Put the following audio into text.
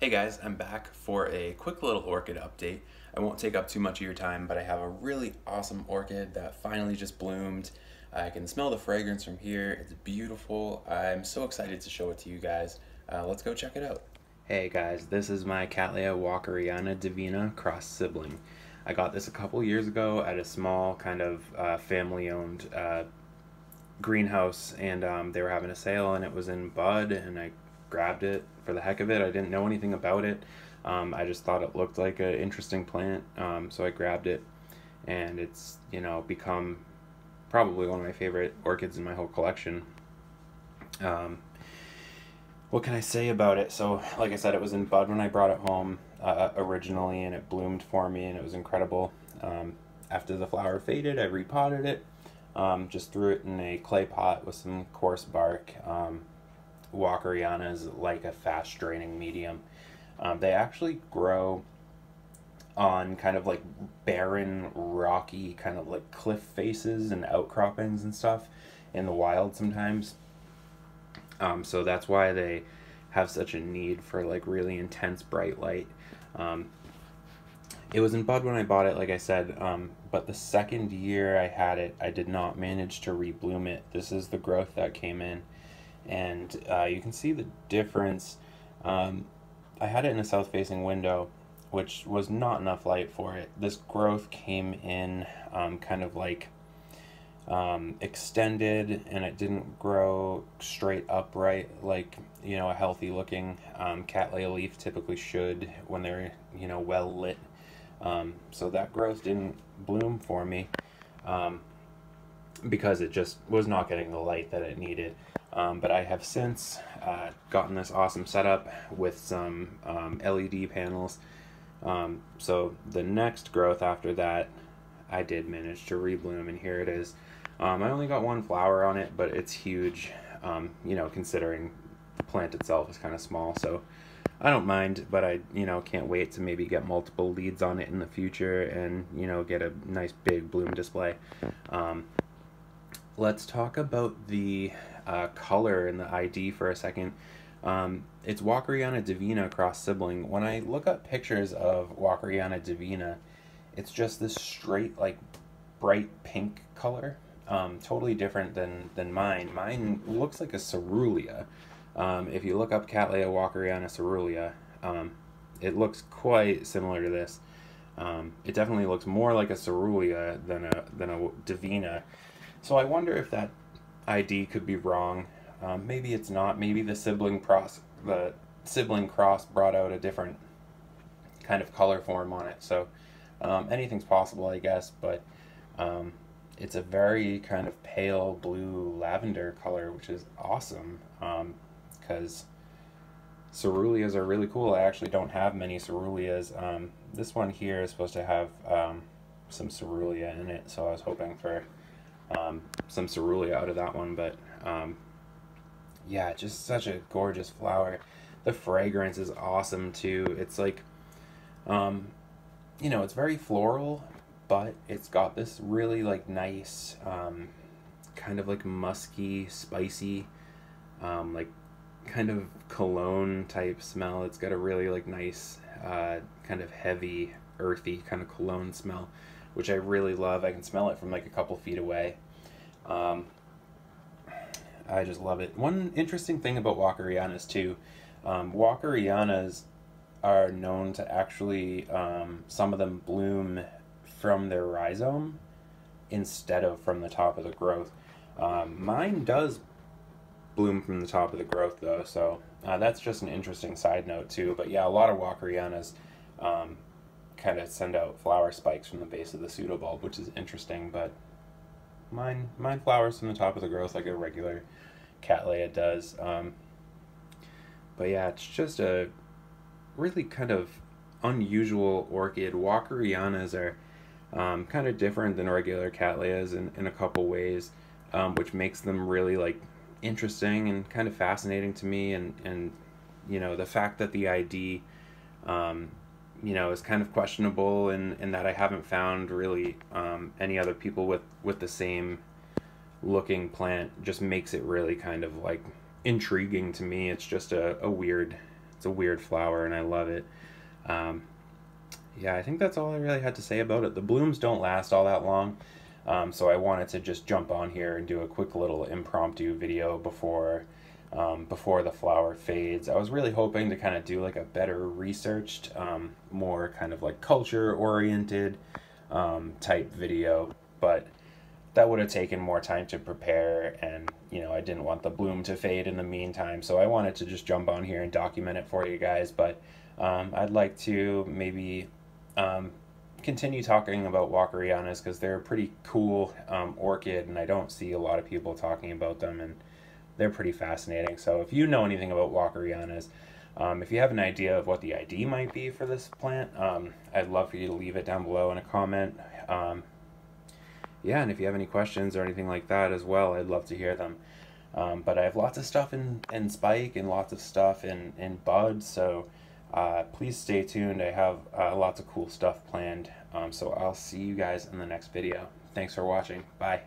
Hey guys, I'm back for a quick little orchid update. I won't take up too much of your time, but I have a really awesome orchid that finally just bloomed. I can smell the fragrance from here. It's beautiful. I'm so excited to show it to you guys. Uh, let's go check it out. Hey guys, this is my Cattleya walkeriana divina cross sibling. I got this a couple years ago at a small kind of uh, family-owned uh, greenhouse, and um, they were having a sale, and it was in bud, and I grabbed it for the heck of it. I didn't know anything about it. Um, I just thought it looked like an interesting plant, um, so I grabbed it, and it's you know become probably one of my favorite orchids in my whole collection. Um, what can I say about it? So, like I said, it was in bud when I brought it home uh, originally, and it bloomed for me, and it was incredible. Um, after the flower faded, I repotted it. Um, just threw it in a clay pot with some coarse bark. Walkeriana is like a fast draining medium. Um, they actually grow on kind of like barren, rocky, kind of like cliff faces and outcroppings and stuff in the wild sometimes. Um, so that's why they have such a need for like really intense bright light. Um, it was in bud when I bought it, like I said, um, but the second year I had it, I did not manage to rebloom it. This is the growth that came in and uh, you can see the difference. Um, I had it in a south facing window, which was not enough light for it. This growth came in um, kind of like um, extended and it didn't grow straight upright like you know a healthy looking um, cattleya leaf typically should when they're you know well lit um, so that growth didn't bloom for me um, because it just was not getting the light that it needed um, but I have since uh, gotten this awesome setup with some um, LED panels. Um, so the next growth after that, I did manage to rebloom, and here it is. Um, I only got one flower on it, but it's huge, um, you know, considering the plant itself is kind of small. So I don't mind, but I, you know, can't wait to maybe get multiple leads on it in the future and, you know, get a nice big bloom display. Um, let's talk about the uh, color in the ID for a second. Um, it's Walkeriana Divina cross sibling. When I look up pictures of Walkeriana Divina, it's just this straight, like, bright pink color. Um, totally different than, than mine. Mine looks like a coerulea. Um, if you look up Cattleya Walkeriana coerulea, um, it looks quite similar to this. Um, it definitely looks more like a coerulea than a than a divina. So I wonder if that ID could be wrong. Um, maybe it's not. Maybe the sibling cross the sibling cross brought out a different kind of color form on it. So um, anything's possible, I guess. But um, it's a very kind of pale blue lavender color, which is awesome because um, coeruleas are really cool. I actually don't have many coeruleas. Um, this one here is supposed to have um, some coerulea in it, so I was hoping for um, some coerulea out of that one, but um, yeah, just such a gorgeous flower. The fragrance is awesome too. It's like, um, you know, it's very floral, but it's got this really like nice, um, kind of like musky, spicy, um, like kind of cologne type smell. It's got a really like nice, uh, kind of heavy, earthy kind of cologne smell which I really love. I can smell it from like a couple feet away. Um, I just love it. One interesting thing about Walkerianas too, um, Walkerianas are known to actually, um, some of them bloom from their rhizome instead of from the top of the growth. Um, mine does bloom from the top of the growth though, so uh, that's just an interesting side note too. But yeah, a lot of Walkerianas um, kind of send out flower spikes from the base of the pseudobulb, which is interesting. But mine mine flowers from the top of the growth like a regular cattleya does. Um, but yeah, it's just a really kind of unusual orchid. Walkerianas are um, kind of different than regular cattleyas in, in a couple ways, um, which makes them really like interesting and kind of fascinating to me. And, and you know, the fact that the ID um, you know is kind of questionable in in that I haven't found really um, any other people with with the same looking plant just makes it really kind of like intriguing to me. It's just a, a weird it's a weird flower and I love it. Um, yeah, I think that's all I really had to say about it. The blooms don't last all that long, um, so I wanted to just jump on here and do a quick little impromptu video before um, before the flower fades. I was really hoping to kind of do like a better researched, um, more kind of like culture oriented um, type video, but that would have taken more time to prepare and you know I didn't want the bloom to fade in the meantime so I wanted to just jump on here and document it for you guys but um, I'd like to maybe um, continue talking about Walkerianas because they're a pretty cool um, orchid and I don't see a lot of people talking about them and they're pretty fascinating so if you know anything about Walkerianas um, if you have an idea of what the ID might be for this plant um, I'd love for you to leave it down below in a comment um, yeah, and if you have any questions or anything like that as well, I'd love to hear them. Um, but I have lots of stuff in, in Spike and lots of stuff in, in Bud, so uh, please stay tuned. I have uh, lots of cool stuff planned. Um, so I'll see you guys in the next video. Thanks for watching. Bye.